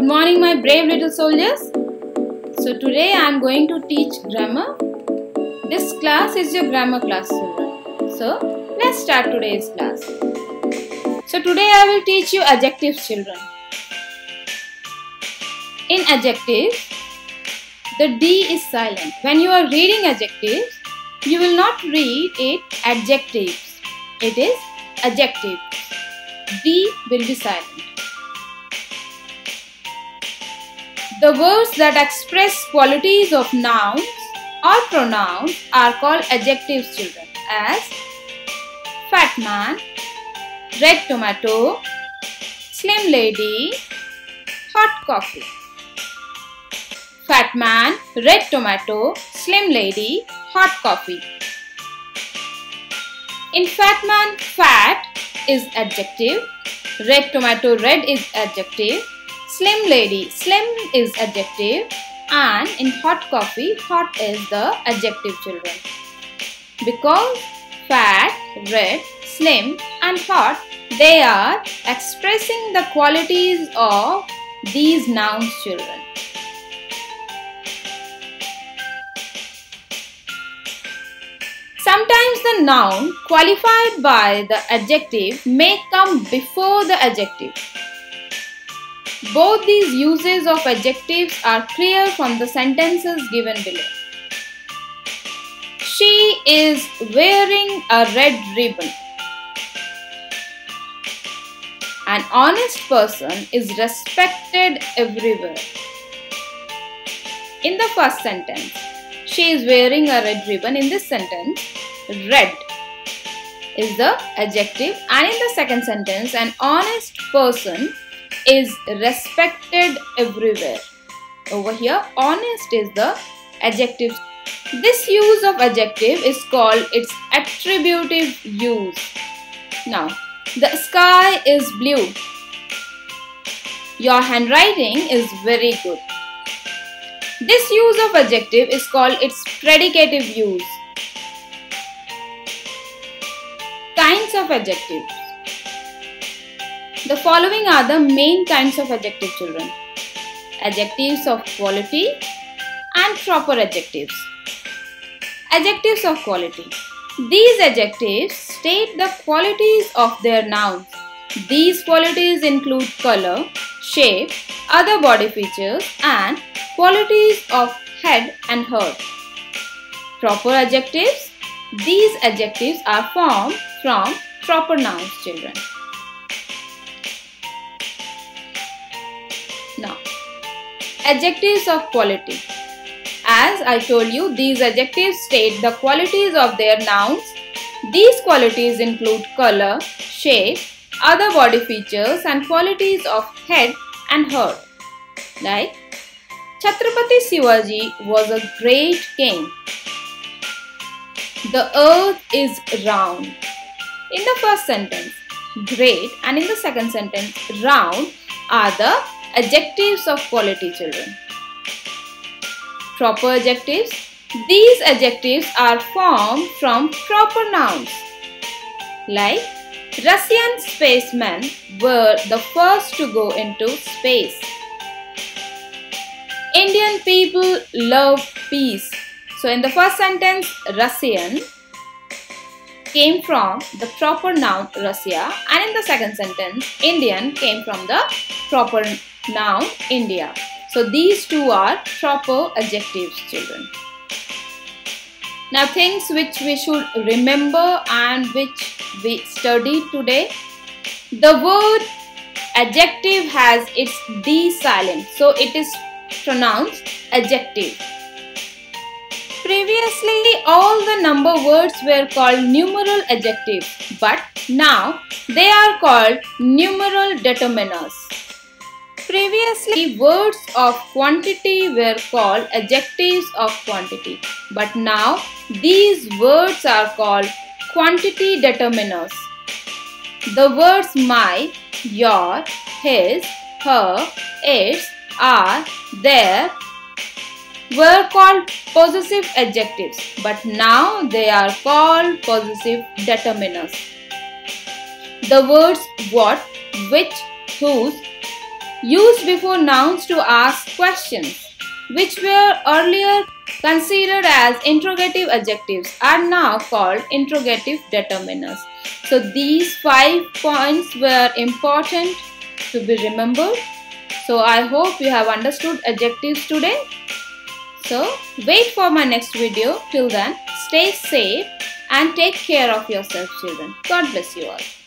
brave little soldiers? So today I am going to teach grammar. This class is your grammar class. So let's start today's class. So today I will teach you adjectives children. In adjectives, the D is silent. When you are reading adjectives, you will not read it adjectives. It is adjective. D will be silent. The words that express qualities of nouns or pronouns are called adjectives children as fat man, red tomato, slim lady, hot coffee. Fat man, red tomato, slim lady, hot coffee. In fat man, fat is adjective, red tomato, red is adjective, Slim lady, slim is adjective and in hot coffee, hot is the adjective children. Because fat, red, slim and hot, they are expressing the qualities of these nouns children. Sometimes the noun qualified by the adjective may come before the adjective. Both these uses of adjectives are clear from the sentences given below. She is wearing a red ribbon. An honest person is respected everywhere. In the first sentence, she is wearing a red ribbon. In this sentence, red is the adjective and in the second sentence, an honest person is respected everywhere. Over here, honest is the adjective. This use of adjective is called its attributive use. Now, the sky is blue. Your handwriting is very good. This use of adjective is called its predicative use. Kinds of adjectives. The following are the main kinds of adjective children. Adjectives of quality and proper adjectives. Adjectives of quality. These adjectives state the qualities of their nouns. These qualities include color, shape, other body features and qualities of head and heart. Proper adjectives. These adjectives are formed from proper nouns children. Now, adjectives of quality. As I told you, these adjectives state the qualities of their nouns. These qualities include color, shape, other body features and qualities of head and heart. Like, Chhatrapati Shivaji was a great king. The earth is round. In the first sentence, great and in the second sentence, round are the Adjectives of quality children. Proper adjectives. These adjectives are formed from proper nouns. Like Russian spacemen were the first to go into space. Indian people love peace. So in the first sentence, Russian came from the proper noun Russia and in the second sentence, Indian came from the proper Noun India. So these two are proper adjectives children. Now things which we should remember and which we studied today. The word adjective has its D silent. So it is pronounced adjective. Previously all the number words were called numeral adjectives but now they are called numeral determiners. Previously, the words of quantity were called adjectives of quantity, but now these words are called quantity determiners. The words my, your, his, her, its, are, their were called possessive adjectives, but now they are called possessive determiners. The words what, which, whose, used before nouns to ask questions, which were earlier considered as interrogative adjectives are now called interrogative determiners. So these five points were important to be remembered. So I hope you have understood adjectives today. So wait for my next video. Till then, stay safe and take care of yourself children. God bless you all.